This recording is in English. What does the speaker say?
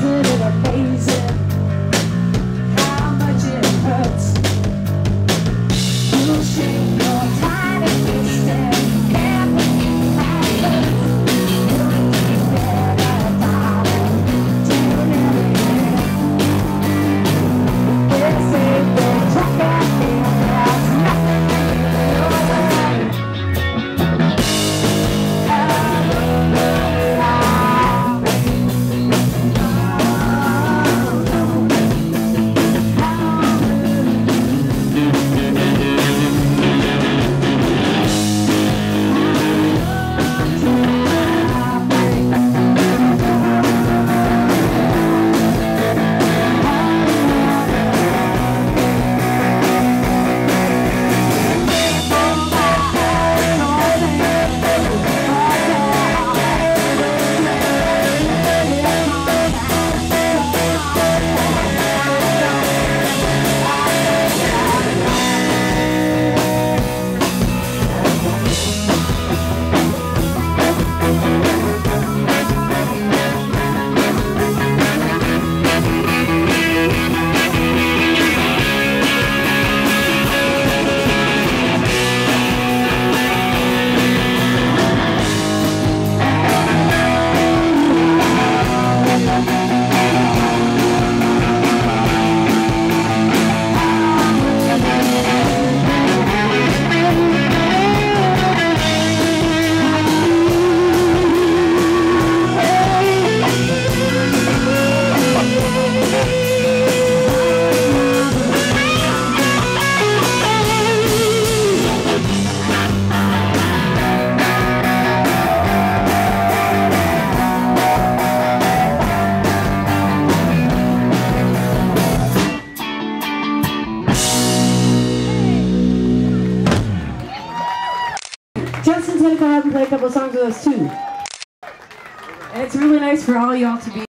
Isn't it face. Justin Tenneco have him play a couple songs with us too. And it's really nice for all y'all to be